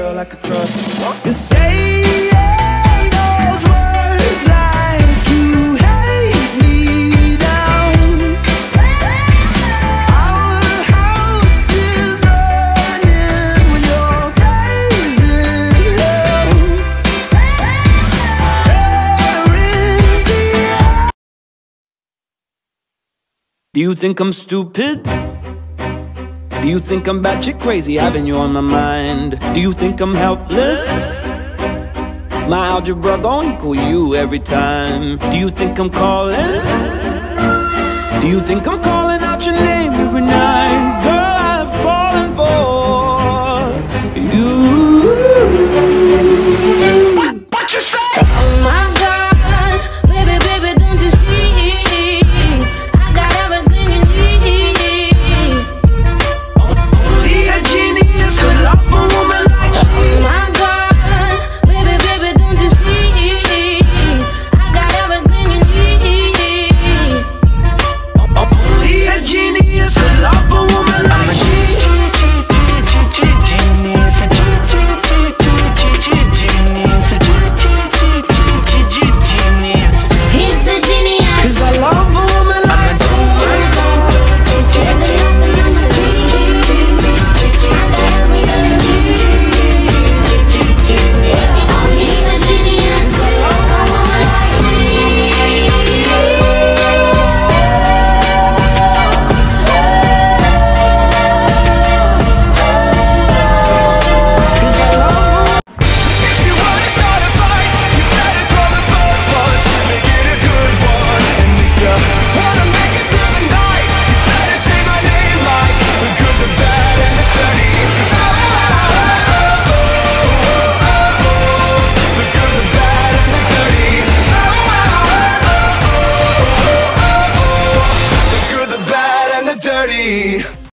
girl I could trust. You say those words like you hate me. Our house is burning when Do you think I'm stupid? Do you think I'm batshit crazy having you on my mind? Do you think I'm helpless? My algebra don't equal you every time. Do you think I'm calling? Do you think I'm calling me.